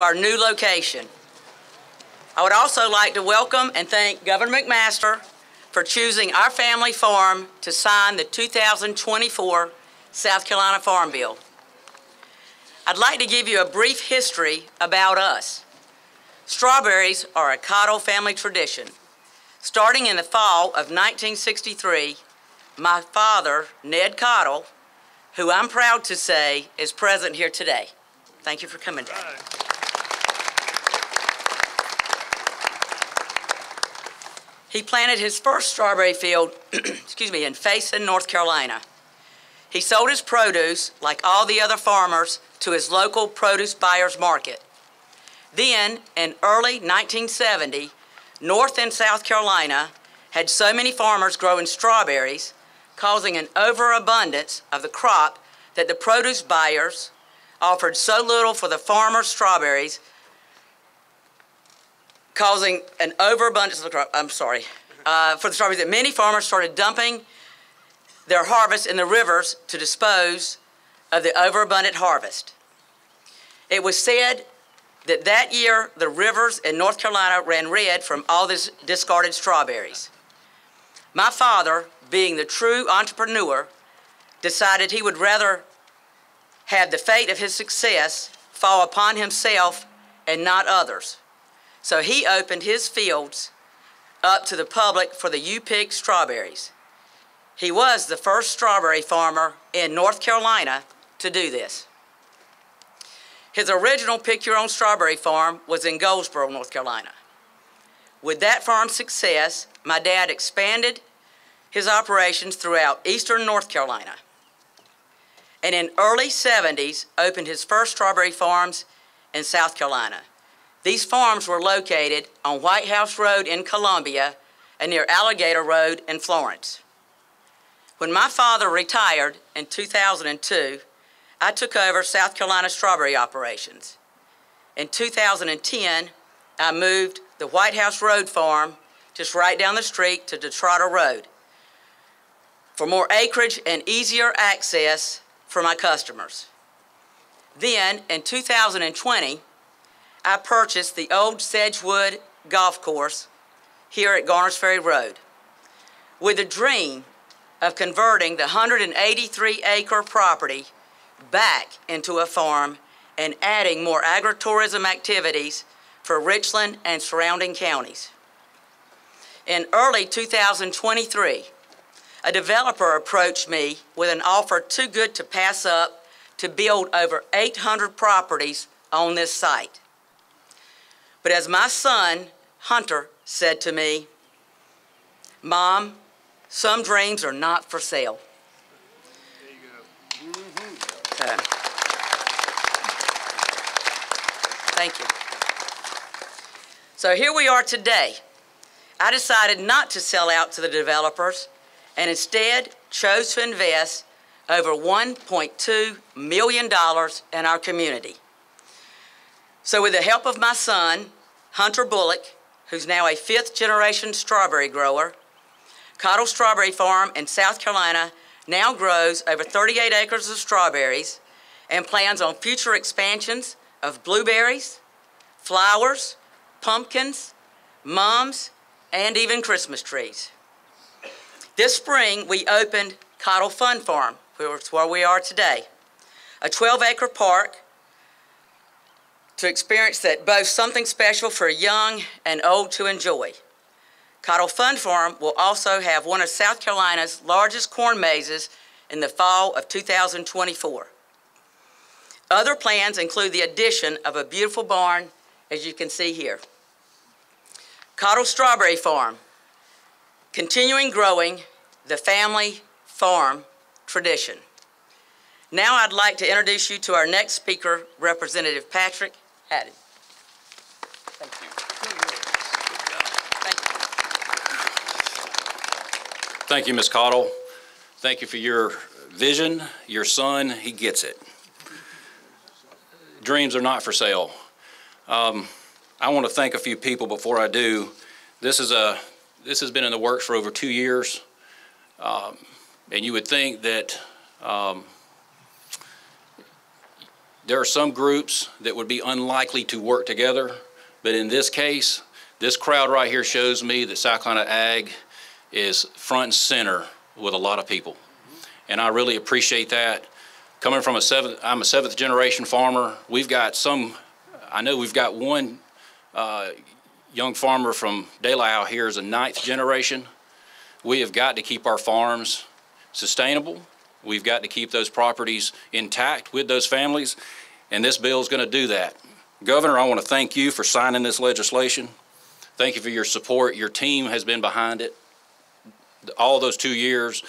our new location. I would also like to welcome and thank Governor McMaster for choosing our family farm to sign the 2024 South Carolina Farm Bill. I'd like to give you a brief history about us. Strawberries are a Cottle family tradition. Starting in the fall of 1963, my father, Ned Cottle, who I'm proud to say is present here today. Thank you for coming, Dad. He planted his first strawberry field, excuse me, in Faison, North Carolina. He sold his produce, like all the other farmers, to his local produce buyers market. Then, in early 1970, North and South Carolina had so many farmers growing strawberries, causing an overabundance of the crop that the produce buyers offered so little for the farmers' strawberries, causing an overabundance of crop, I'm sorry, uh, for the strawberries that many farmers started dumping their harvest in the rivers to dispose of the overabundant harvest. It was said that that year the rivers in North Carolina ran red from all these discarded strawberries. My father, being the true entrepreneur, decided he would rather have the fate of his success fall upon himself and not others. So he opened his fields up to the public for the U-Pick strawberries. He was the first strawberry farmer in North Carolina to do this. His original Pick Your Own Strawberry Farm was in Goldsboro, North Carolina. With that farm's success, my dad expanded his operations throughout eastern North Carolina. And in early 70s, opened his first strawberry farms in South Carolina. These farms were located on White House Road in Columbia and near Alligator Road in Florence. When my father retired in 2002, I took over South Carolina strawberry operations. In 2010, I moved the White House Road Farm just right down the street to Detroit Road for more acreage and easier access for my customers. Then, in 2020, I purchased the old Sedgewood Golf Course here at Garners Ferry Road with a dream of converting the 183 acre property back into a farm and adding more agritourism activities for Richland and surrounding counties. In early 2023, a developer approached me with an offer too good to pass up to build over 800 properties on this site. But as my son, Hunter, said to me, Mom, some dreams are not for sale. Uh, thank you. So here we are today. I decided not to sell out to the developers and instead chose to invest over $1.2 million in our community. So with the help of my son, Hunter Bullock, who's now a fifth generation strawberry grower, Cottle Strawberry Farm in South Carolina now grows over 38 acres of strawberries and plans on future expansions of blueberries, flowers, pumpkins, mums, and even Christmas trees. This spring, we opened Cottle Fun Farm, is where we are today, a 12-acre park to experience that both something special for young and old to enjoy. Cottle Fun Farm will also have one of South Carolina's largest corn mazes in the fall of 2024. Other plans include the addition of a beautiful barn, as you can see here. Cottle Strawberry Farm, continuing growing the family farm tradition. Now I'd like to introduce you to our next speaker, Representative Patrick Haddon. Thank you. Thank you, Ms. Cottle. Thank you for your vision. Your son, he gets it. Dreams are not for sale. Um, I want to thank a few people before I do. This is a this has been in the works for over two years, um, and you would think that um, there are some groups that would be unlikely to work together, but in this case, this crowd right here shows me that Carolina Ag is front and center with a lot of people. And I really appreciate that. Coming from a seventh, I'm a seventh generation farmer. We've got some, I know we've got one uh, young farmer from La out here is a ninth generation. We have got to keep our farms sustainable. We've got to keep those properties intact with those families, and this bill is going to do that. Governor, I want to thank you for signing this legislation. Thank you for your support. Your team has been behind it all those two years.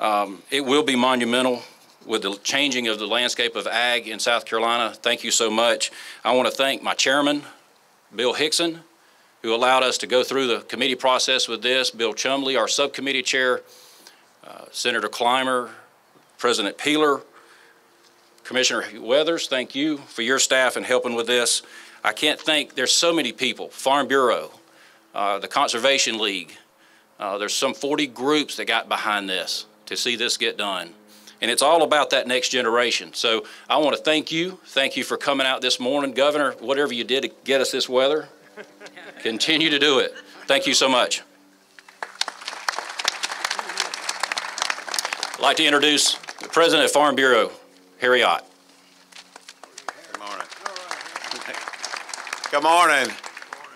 Um, it will be monumental with the changing of the landscape of ag in South Carolina. Thank you so much. I want to thank my chairman, Bill Hixon, who allowed us to go through the committee process with this, Bill Chumley, our subcommittee chair, uh, Senator Climer, President Peeler, Commissioner Weathers, thank you for your staff and helping with this. I can't thank, there's so many people, Farm Bureau, uh, the Conservation League. Uh, there's some 40 groups that got behind this to see this get done. And it's all about that next generation. So I want to thank you. Thank you for coming out this morning. Governor, whatever you did to get us this weather, continue to do it. Thank you so much. I'd like to introduce the President of Farm Bureau, Harry Ott. Good morning. Good morning.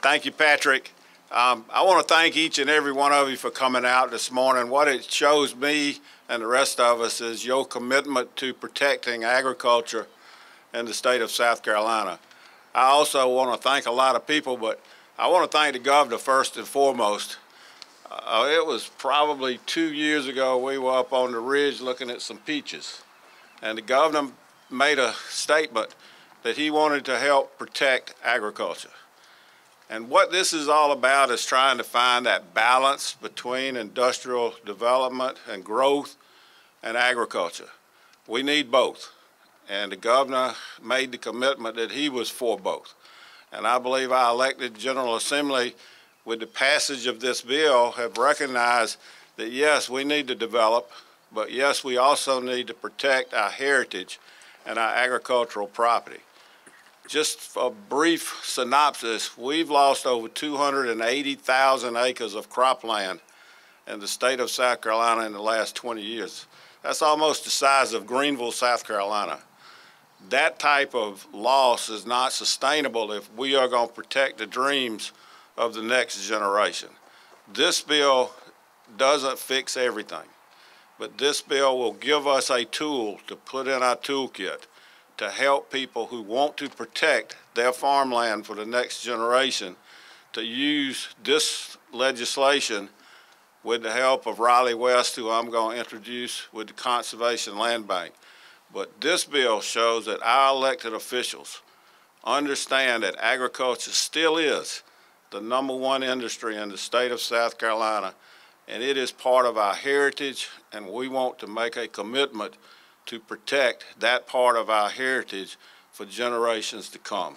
Thank you, Patrick. Um, I want to thank each and every one of you for coming out this morning. What it shows me and the rest of us is your commitment to protecting agriculture in the state of South Carolina. I also want to thank a lot of people, but I want to thank the governor first and foremost. Uh, it was probably two years ago we were up on the ridge looking at some peaches, and the governor made a statement that he wanted to help protect agriculture. And what this is all about is trying to find that balance between industrial development and growth and agriculture. We need both. And the governor made the commitment that he was for both. And I believe our elected General Assembly, with the passage of this bill, have recognized that yes, we need to develop, but yes, we also need to protect our heritage and our agricultural property. Just a brief synopsis, we've lost over 280,000 acres of cropland in the state of South Carolina in the last 20 years. That's almost the size of Greenville, South Carolina. That type of loss is not sustainable if we are going to protect the dreams of the next generation. This bill doesn't fix everything, but this bill will give us a tool to put in our toolkit to help people who want to protect their farmland for the next generation to use this legislation with the help of Raleigh West, who I'm going to introduce with the Conservation Land Bank. But this bill shows that our elected officials understand that agriculture still is the number one industry in the state of South Carolina, and it is part of our heritage, and we want to make a commitment to protect that part of our heritage for generations to come.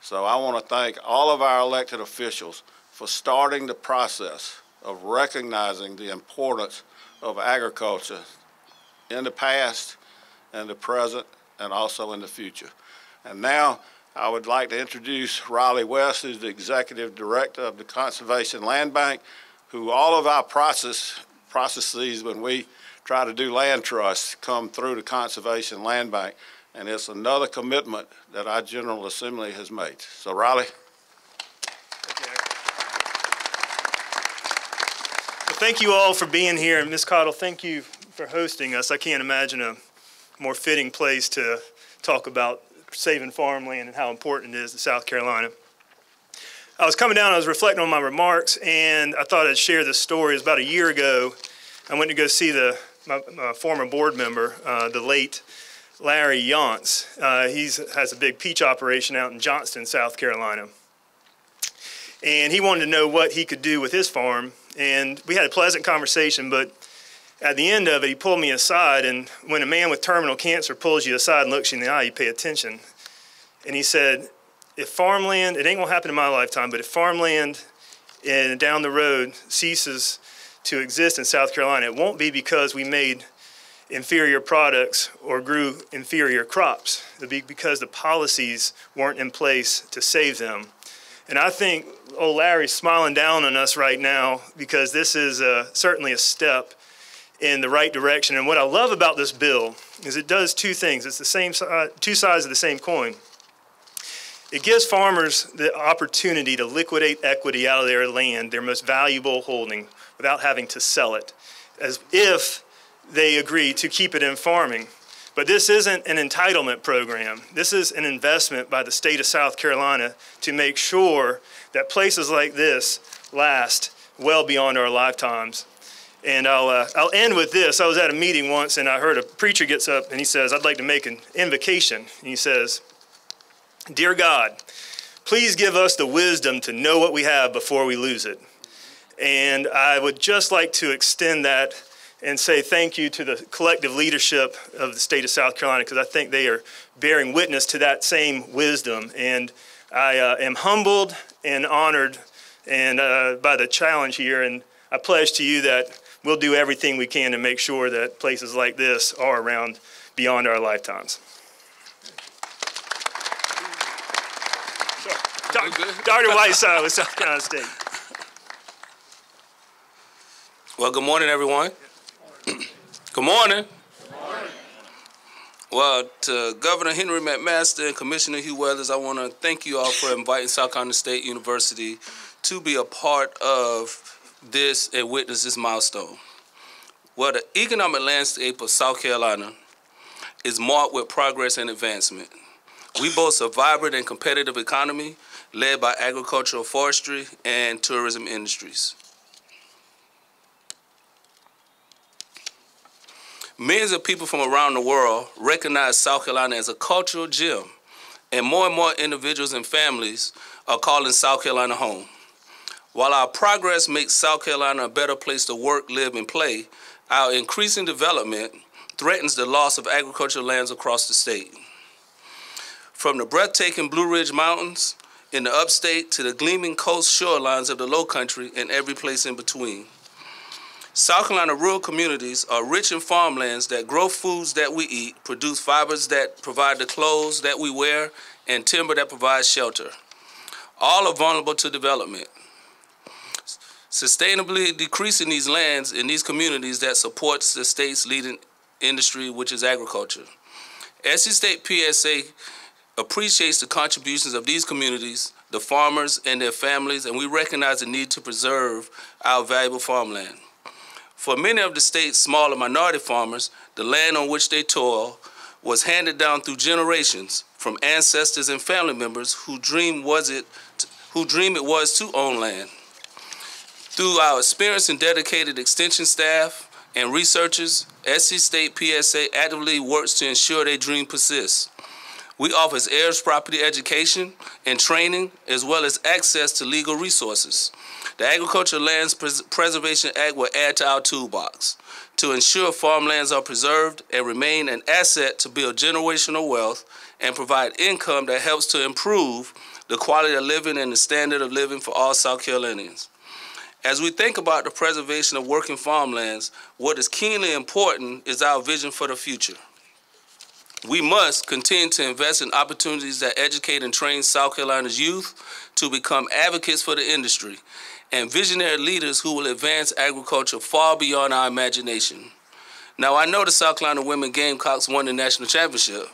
So I want to thank all of our elected officials for starting the process of recognizing the importance of agriculture in the past and the present and also in the future. And now I would like to introduce Raleigh West, who's the Executive Director of the Conservation Land Bank, who all of our process, processes when we try to do land trusts come through the Conservation Land Bank. And it's another commitment that our General Assembly has made. So Raleigh. Thank you all for being here. And Ms. Cottle, thank you for hosting us. I can't imagine a more fitting place to talk about saving farmland and how important it is to South Carolina. I was coming down, I was reflecting on my remarks, and I thought I'd share this story. It was about a year ago. I went to go see the my, my former board member, uh, the late Larry Yonce. Uh, he has a big peach operation out in Johnston, South Carolina. And he wanted to know what he could do with his farm. And we had a pleasant conversation, but at the end of it, he pulled me aside. And when a man with terminal cancer pulls you aside and looks you in the eye, you pay attention. And he said, if farmland, it ain't gonna happen in my lifetime, but if farmland and down the road ceases to exist in South Carolina, it won't be because we made inferior products or grew inferior crops It'll be because the policies weren't in place to save them. And I think old Larry's smiling down on us right now because this is uh, certainly a step in the right direction. And what I love about this bill is it does two things. It's the same uh, two sides of the same coin. It gives farmers the opportunity to liquidate equity out of their land, their most valuable holding, without having to sell it, as if they agree to keep it in farming. But this isn't an entitlement program. This is an investment by the state of South Carolina to make sure that places like this last well beyond our lifetimes. And I'll, uh, I'll end with this. I was at a meeting once and I heard a preacher gets up and he says, I'd like to make an invocation. And he says, Dear God, please give us the wisdom to know what we have before we lose it. And I would just like to extend that and say thank you to the collective leadership of the state of South Carolina because I think they are bearing witness to that same wisdom. And I uh, am humbled and honored and uh, by the challenge here. And I pledge to you that we'll do everything we can to make sure that places like this are around beyond our lifetimes. Dr. Whiteside with South Carolina State. Well, good morning, everyone. good morning. Well, to Governor Henry McMaster and Commissioner Hugh Weathers, I want to thank you all for inviting South Carolina State University to be a part of this and witness this milestone. Well, the economic landscape of South Carolina is marked with progress and advancement. We boast a vibrant and competitive economy led by agricultural, forestry, and tourism industries. Millions of people from around the world recognize South Carolina as a cultural gem, and more and more individuals and families are calling South Carolina home. While our progress makes South Carolina a better place to work, live, and play, our increasing development threatens the loss of agricultural lands across the state. From the breathtaking Blue Ridge Mountains in the upstate to the gleaming coast shorelines of the low country and every place in between. South Carolina rural communities are rich in farmlands that grow foods that we eat, produce fibers that provide the clothes that we wear, and timber that provides shelter. All are vulnerable to development. Sustainably decreasing these lands in these communities that supports the state's leading industry, which is agriculture. SC State PSA appreciates the contributions of these communities, the farmers and their families, and we recognize the need to preserve our valuable farmland. For many of the state's smaller minority farmers, the land on which they toil was handed down through generations from ancestors and family members who dream was it who dream it was to own land. Through our experienced and dedicated extension staff and researchers, SC State PSA actively works to ensure their dream persists. We offer heirs property education and training, as well as access to legal resources. The Agricultural Lands Pres Preservation Act will add to our toolbox to ensure farmlands are preserved and remain an asset to build generational wealth and provide income that helps to improve the quality of living and the standard of living for all South Carolinians. As we think about the preservation of working farmlands, what is keenly important is our vision for the future. We must continue to invest in opportunities that educate and train South Carolina's youth to become advocates for the industry and visionary leaders who will advance agriculture far beyond our imagination. Now, I know the South Carolina women Gamecocks won the national championship,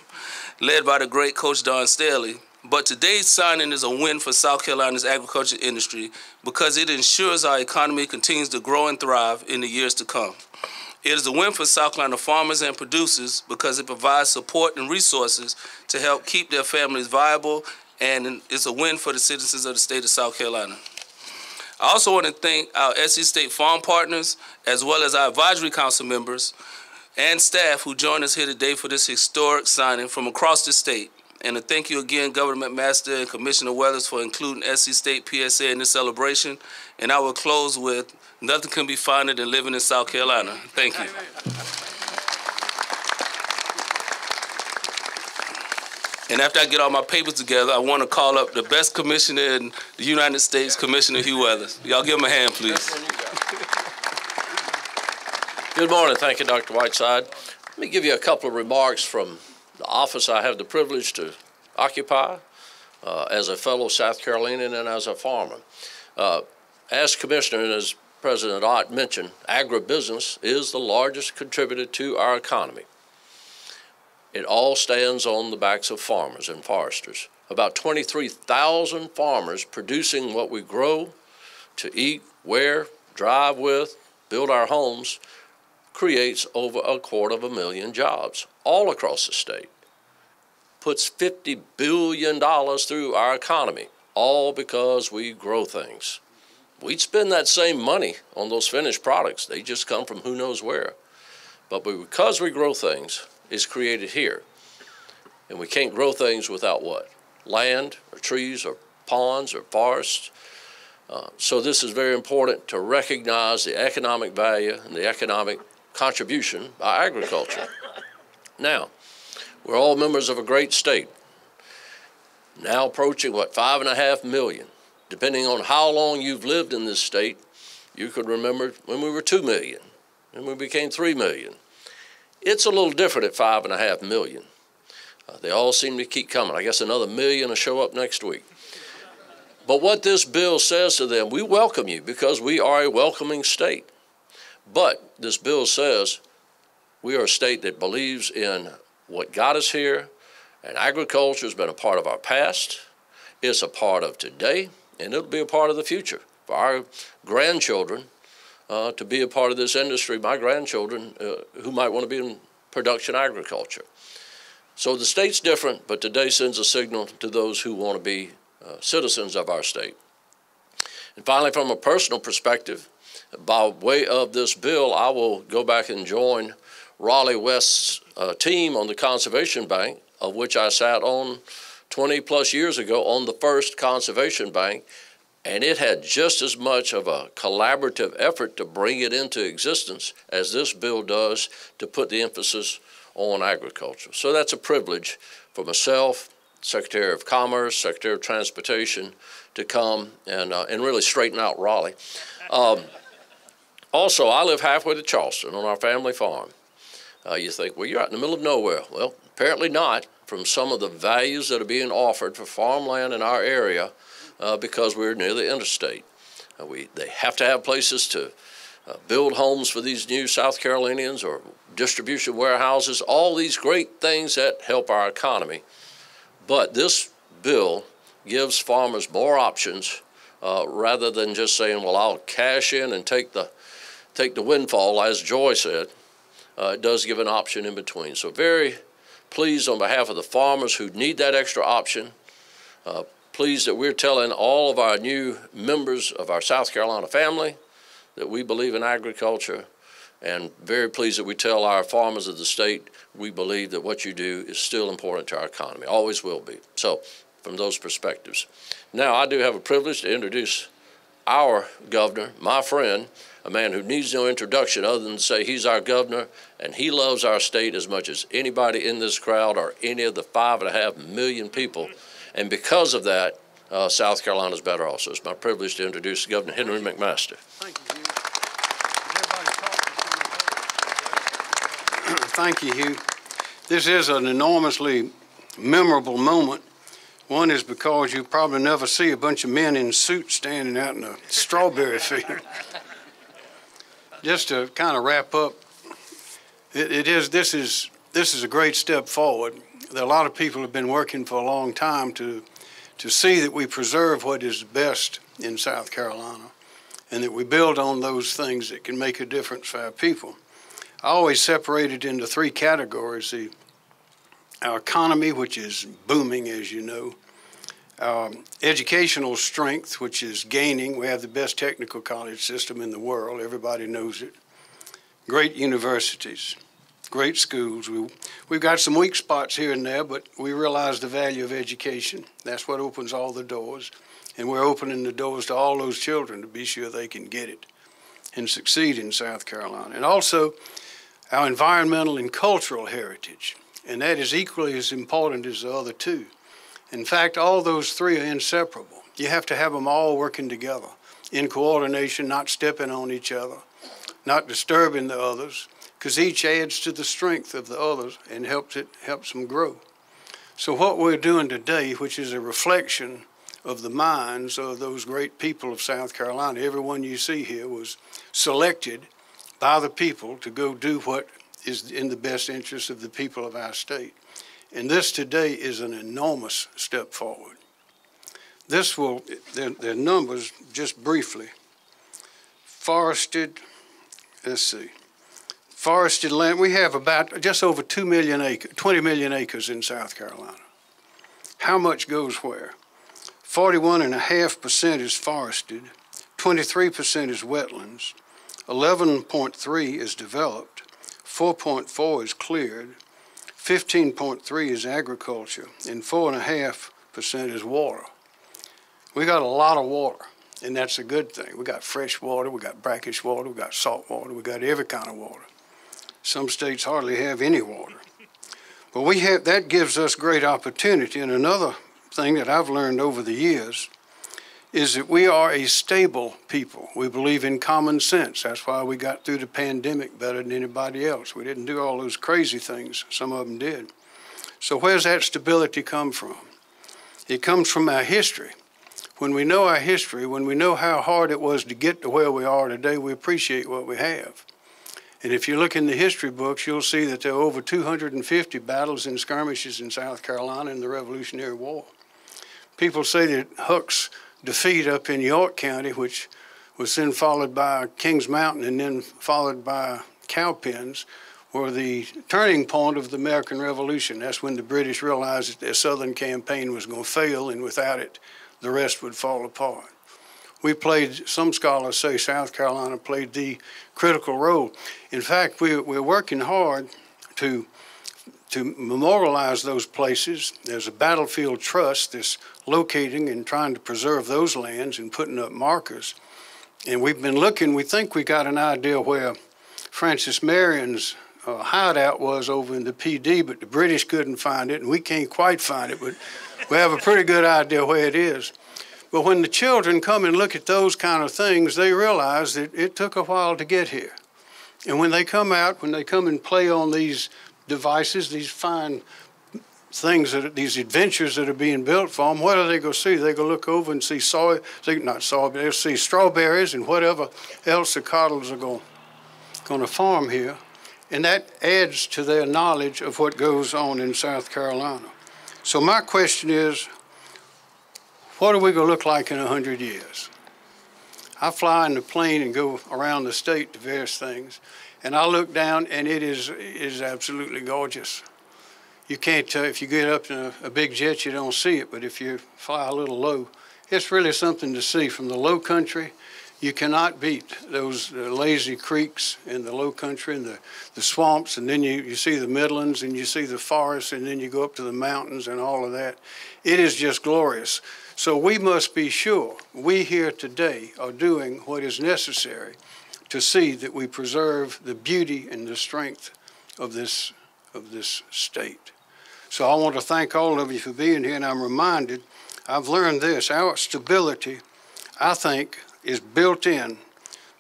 led by the great coach Dawn Staley, but today's signing is a win for South Carolina's agriculture industry because it ensures our economy continues to grow and thrive in the years to come. It is a win for South Carolina farmers and producers because it provides support and resources to help keep their families viable, and it's a win for the citizens of the state of South Carolina. I also want to thank our SC State farm partners, as well as our advisory council members and staff who joined us here today for this historic signing from across the state. And to thank you again, Governor McMaster and Commissioner Weathers, for including SC State PSA in this celebration. And I will close with Nothing can be finer than living in South Carolina. Thank you. And after I get all my papers together, I want to call up the best commissioner in the United States, Commissioner Hugh Weathers. Y'all give him a hand, please. Good morning. Thank you, Dr. Whiteside. Let me give you a couple of remarks from the office I have the privilege to occupy uh, as a fellow South Carolinian and as a farmer. Uh, as Commissioner and as President Ott mentioned, agribusiness is the largest contributor to our economy. It all stands on the backs of farmers and foresters. About 23,000 farmers producing what we grow to eat, wear, drive with, build our homes, creates over a quarter of a million jobs all across the state. Puts $50 billion through our economy, all because we grow things. We'd spend that same money on those finished products. They just come from who knows where. But because we grow things, it's created here. And we can't grow things without what? Land, or trees, or ponds, or forests. Uh, so this is very important to recognize the economic value and the economic contribution by agriculture. Now, we're all members of a great state, now approaching, what, five and a half million. Depending on how long you've lived in this state, you could remember when we were two million, and we became three million. It's a little different at five and a half million. Uh, they all seem to keep coming. I guess another million will show up next week. But what this bill says to them, we welcome you because we are a welcoming state. But this bill says we are a state that believes in what got us here, and agriculture has been a part of our past, it's a part of today, and it'll be a part of the future for our grandchildren uh, to be a part of this industry, my grandchildren uh, who might want to be in production agriculture. So the state's different, but today sends a signal to those who want to be uh, citizens of our state. And finally, from a personal perspective, by way of this bill, I will go back and join Raleigh West's uh, team on the Conservation Bank, of which I sat on 20 plus years ago on the first Conservation Bank, and it had just as much of a collaborative effort to bring it into existence as this bill does to put the emphasis on agriculture. So that's a privilege for myself, Secretary of Commerce, Secretary of Transportation, to come and, uh, and really straighten out Raleigh. Um, also, I live halfway to Charleston on our family farm. Uh, you think, well, you're out in the middle of nowhere. Well, apparently not from some of the values that are being offered for farmland in our area uh, because we're near the interstate. Uh, we, they have to have places to uh, build homes for these new South Carolinians or distribution warehouses, all these great things that help our economy. But this bill gives farmers more options uh, rather than just saying, well, I'll cash in and take the, take the windfall, as Joy said. Uh, it does give an option in between. So very pleased on behalf of the farmers who need that extra option. Uh, pleased that we're telling all of our new members of our South Carolina family that we believe in agriculture and very pleased that we tell our farmers of the state we believe that what you do is still important to our economy, always will be. So from those perspectives. Now I do have a privilege to introduce our governor, my friend, a man who needs no introduction other than to say he's our governor and he loves our state as much as anybody in this crowd or any of the five and a half million people. And because of that, uh, South Carolina's better also. It's my privilege to introduce Governor Henry McMaster. Thank you, Hugh. Thank you, Hugh. This is an enormously memorable moment. One is because you probably never see a bunch of men in suits standing out in a strawberry field just to kind of wrap up, it, it is this is this is a great step forward. Are a lot of people have been working for a long time to to see that we preserve what is best in South Carolina and that we build on those things that can make a difference for our people. I always separate it into three categories. The our economy, which is booming, as you know, um, educational strength, which is gaining. We have the best technical college system in the world. Everybody knows it. Great universities, great schools. We, we've got some weak spots here and there, but we realize the value of education. That's what opens all the doors. And we're opening the doors to all those children to be sure they can get it and succeed in South Carolina. And also our environmental and cultural heritage. And that is equally as important as the other two. In fact, all those three are inseparable. You have to have them all working together in coordination, not stepping on each other, not disturbing the others, because each adds to the strength of the others and helps it helps them grow. So what we're doing today, which is a reflection of the minds of those great people of South Carolina, everyone you see here was selected by the people to go do what is in the best interest of the people of our state. And this today is an enormous step forward. This will, the, the numbers, just briefly. Forested, let's see, forested land, we have about just over 2 million acres, 20 million acres in South Carolina. How much goes where? 41.5% is forested, 23% is wetlands, 11.3 is developed, 4.4 is cleared, 15.3 is agriculture, and 4.5% is water. We got a lot of water, and that's a good thing. We got fresh water, we got brackish water, we got salt water, we got every kind of water. Some states hardly have any water. But we have, that gives us great opportunity. And another thing that I've learned over the years is that we are a stable people. We believe in common sense. That's why we got through the pandemic better than anybody else. We didn't do all those crazy things. Some of them did. So where's that stability come from? It comes from our history. When we know our history, when we know how hard it was to get to where we are today, we appreciate what we have. And if you look in the history books, you'll see that there are over 250 battles and skirmishes in South Carolina in the Revolutionary War. People say that Huck's defeat up in York County, which was then followed by Kings Mountain and then followed by Cowpens, were the turning point of the American Revolution. That's when the British realized that their southern campaign was going to fail, and without it, the rest would fall apart. We played, some scholars say South Carolina played the critical role. In fact, we, we're working hard to to memorialize those places. There's a battlefield trust that's locating and trying to preserve those lands and putting up markers. And we've been looking, we think we got an idea where Francis Marion's uh, hideout was over in the Pee Dee, but the British couldn't find it, and we can't quite find it, but we have a pretty good idea where it is. But when the children come and look at those kind of things, they realize that it took a while to get here. And when they come out, when they come and play on these devices, these fine things that these adventures that are being built for them, what are they going to see? They go look over and see soy, see, not soy, but they'll see strawberries and whatever else the cottles are going, going to farm here. And that adds to their knowledge of what goes on in South Carolina. So my question is, what are we going to look like in 100 years? I fly in the plane and go around the state to various things, and I look down, and it is, it is absolutely gorgeous. You can't, uh, if you get up in a, a big jet, you don't see it, but if you fly a little low, it's really something to see from the low country. You cannot beat those uh, lazy creeks in the low country and the, the swamps, and then you, you see the Midlands and you see the forests, and then you go up to the mountains and all of that. It is just glorious. So we must be sure we here today are doing what is necessary to see that we preserve the beauty and the strength of this, of this state. So I want to thank all of you for being here, and I'm reminded, I've learned this, our stability, I think, is built in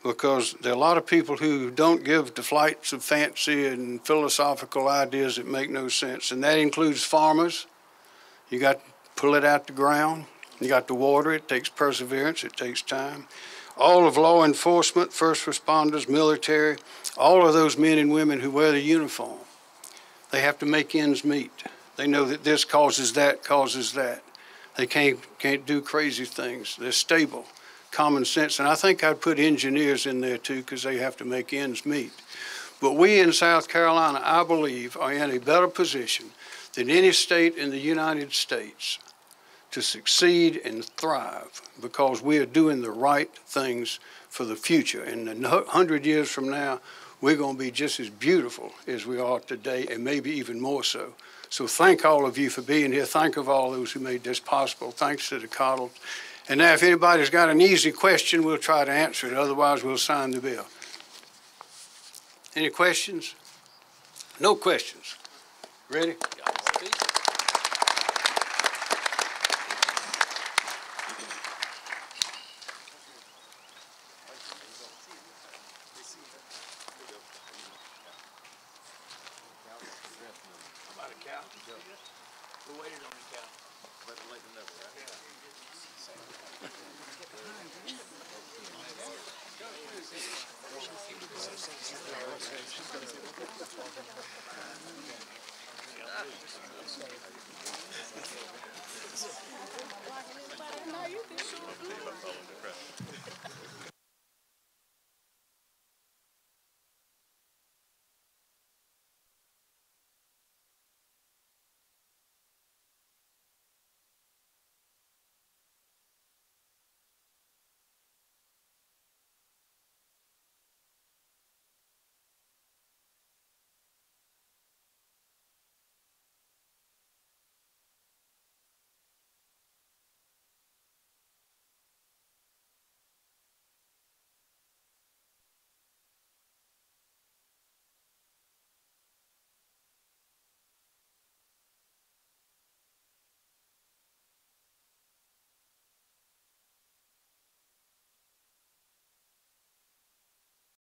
because there are a lot of people who don't give to flights of fancy and philosophical ideas that make no sense, and that includes farmers. You got to pull it out the ground. You got to water it. It takes perseverance. It takes time all of law enforcement, first responders, military, all of those men and women who wear the uniform, they have to make ends meet. They know that this causes that, causes that. They can't, can't do crazy things. They're stable, common sense. And I think I'd put engineers in there too because they have to make ends meet. But we in South Carolina, I believe, are in a better position than any state in the United States to succeed and thrive because we are doing the right things for the future. And a hundred years from now, we're going to be just as beautiful as we are today, and maybe even more so. So thank all of you for being here. Thank of all those who made this possible. Thanks to the Cottles. And now if anybody's got an easy question, we'll try to answer it. Otherwise, we'll sign the bill. Any questions? No questions. Ready?